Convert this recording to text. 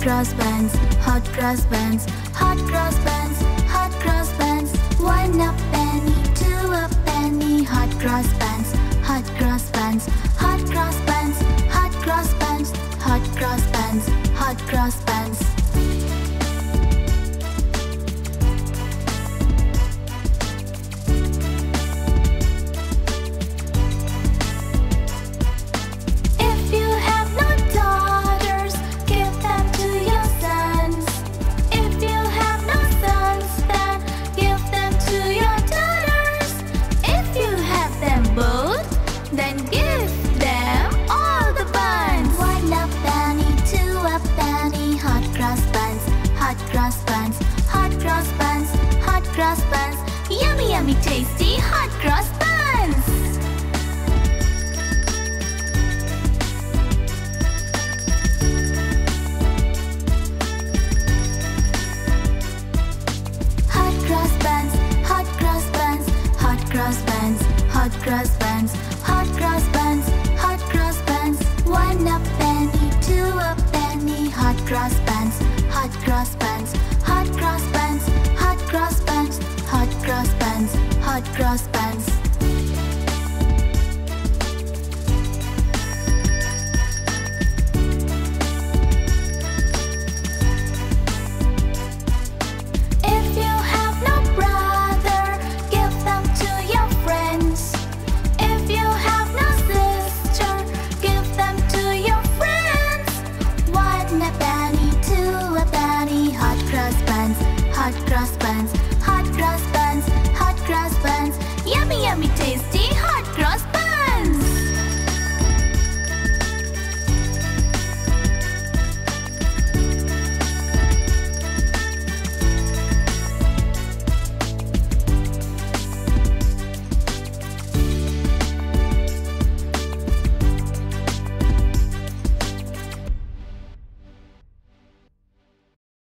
cross buns, hot cross buns, hot cross buns. One a penny, two a penny, hot cross buns, hot cross buns, hot cross buns, hot cross buns, hot cross buns, hot cross buns. yummy tasty hot cross buns! Hot cross buns, hot cross buns, hot cross buns, hot cross buns, hot cross buns, hot cross buns, one up penny, two up penny, hot cross buns, hot cross buns. cross